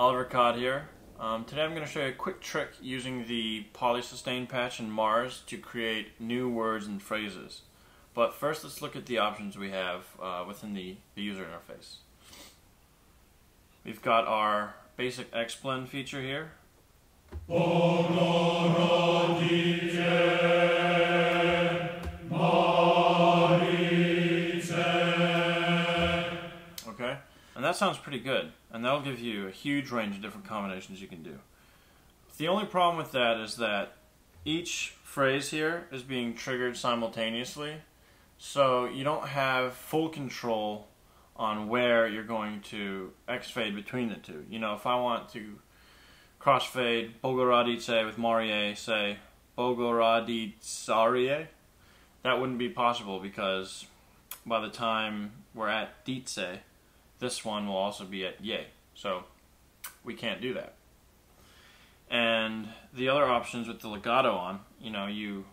Oliver Codd here. Um, today I'm going to show you a quick trick using the polysustain patch in Mars to create new words and phrases. But first let's look at the options we have uh, within the, the user interface. We've got our basic XBlend feature here. Okay, sounds pretty good, and that'll give you a huge range of different combinations you can do. The only problem with that is that each phrase here is being triggered simultaneously, so you don't have full control on where you're going to X-fade between the two. You know, if I want to crossfade Bogorodice with Marie, say Bogoroditsarie, that wouldn't be possible because by the time we're at Dietze, this one will also be at yay. So we can't do that. And the other options with the legato on, you know, you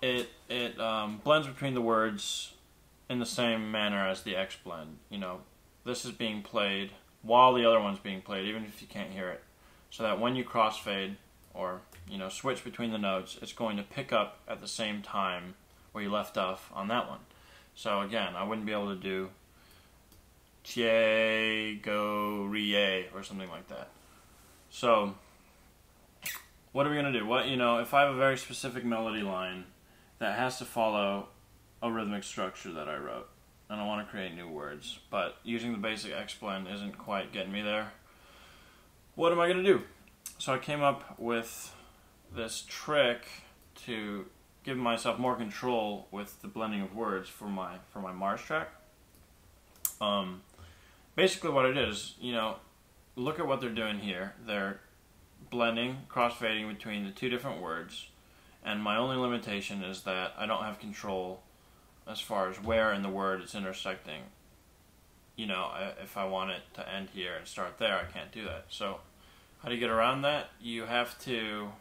it it um, blends between the words in the same manner as the X blend. You know, this is being played while the other one's being played, even if you can't hear it, so that when you crossfade or you know switch between the notes, it's going to pick up at the same time where you left off on that one. So again, I wouldn't be able to do tie go rie or something like that. So what are we gonna do? What you know, if I have a very specific melody line that has to follow a rhythmic structure that I wrote, and I want to create new words, but using the basic XBlend isn't quite getting me there. What am I gonna do? So I came up with this trick to give myself more control with the blending of words for my for my Mars track. Um, basically, what it is, you know, look at what they're doing here. They're blending, crossfading between the two different words, and my only limitation is that I don't have control as far as where in the word it's intersecting. You know, if I want it to end here and start there, I can't do that. So, how do you get around that? You have to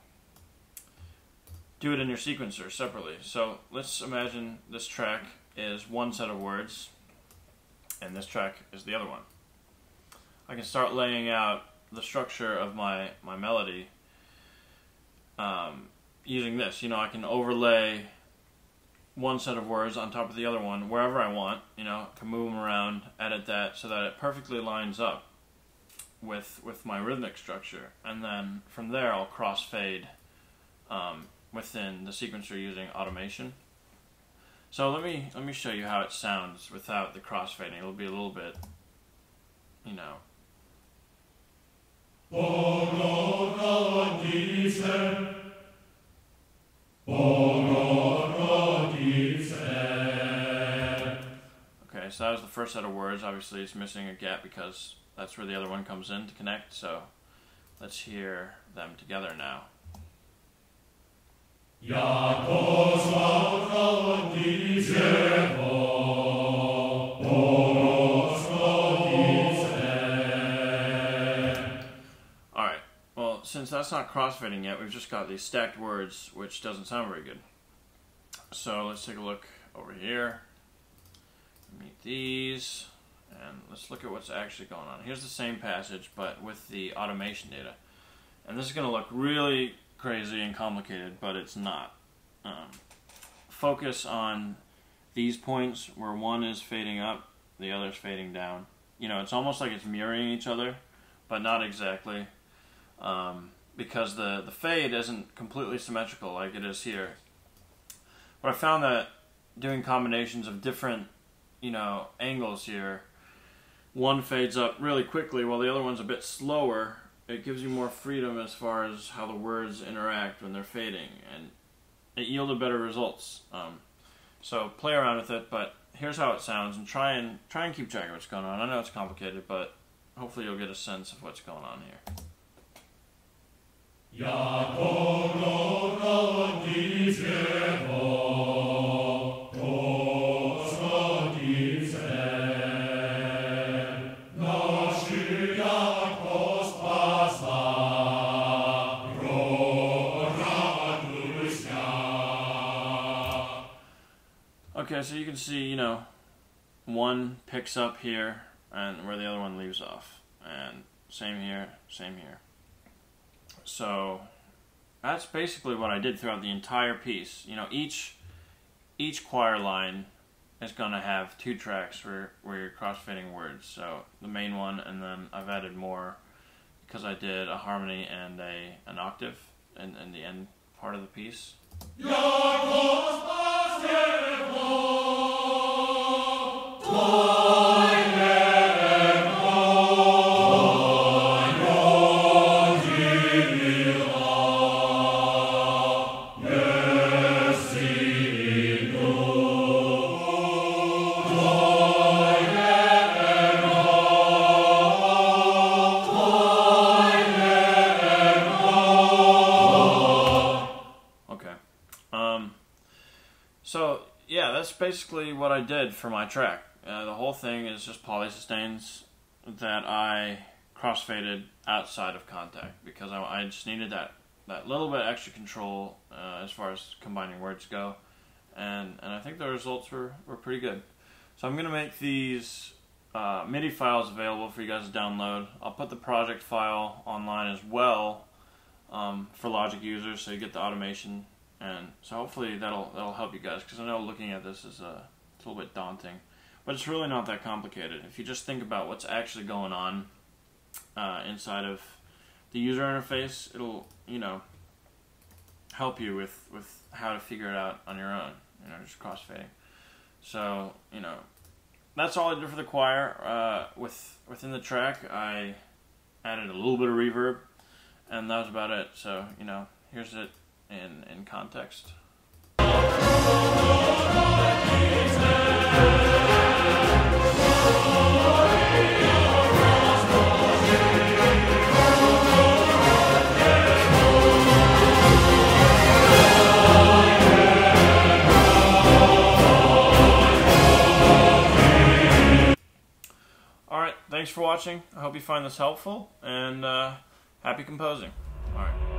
do it in your sequencer separately. So let's imagine this track is one set of words and this track is the other one. I can start laying out the structure of my, my melody um, using this. You know, I can overlay one set of words on top of the other one wherever I want. You know, can move them around, edit that so that it perfectly lines up with with my rhythmic structure, and then from there I'll crossfade um, within the sequencer using automation. So let me let me show you how it sounds without the crossfading. It'll be a little bit, you know. Okay, so that was the first set of words. Obviously, it's missing a gap because that's where the other one comes in to connect. So let's hear them together now. Since that's not crossfading yet, we've just got these stacked words, which doesn't sound very good. So let's take a look over here. Meet these, and let's look at what's actually going on. Here's the same passage, but with the automation data. And this is going to look really crazy and complicated, but it's not. Um, focus on these points where one is fading up, the other is fading down. You know, it's almost like it's mirroring each other, but not exactly. Um, because the, the fade isn't completely symmetrical like it is here. But I found that doing combinations of different, you know, angles here, one fades up really quickly while the other one's a bit slower, it gives you more freedom as far as how the words interact when they're fading, and it yielded better results. Um, so play around with it, but here's how it sounds, and try and try and keep track of what's going on. I know it's complicated, but hopefully you'll get a sense of what's going on here. Okay, so you can see, you know, one picks up here and where the other one leaves off. And same here, same here. So that's basically what I did throughout the entire piece. You know, each each choir line is going to have two tracks where, where you're crossfading words. So the main one, and then I've added more because I did a harmony and a an octave in, in the end part of the piece. So yeah, that's basically what I did for my track. Uh, the whole thing is just polysustains that I crossfaded outside of Kontakt because I, I just needed that that little bit extra control uh, as far as combining words go, and and I think the results were were pretty good. So I'm gonna make these uh, MIDI files available for you guys to download. I'll put the project file online as well um, for Logic users, so you get the automation, and so hopefully that'll that'll help you guys because I know looking at this is a, it's a little bit daunting, but it's really not that complicated if you just think about what's actually going on uh, inside of the user interface. It'll you know help you with with how to figure it out on your own. You know, just crossfading. So you know that's all I did for the choir. Uh, with within the track, I added a little bit of reverb and that was about it. So you know, here's it in in context. All right, thanks for watching. I hope you find this helpful, and uh, happy composing. All right.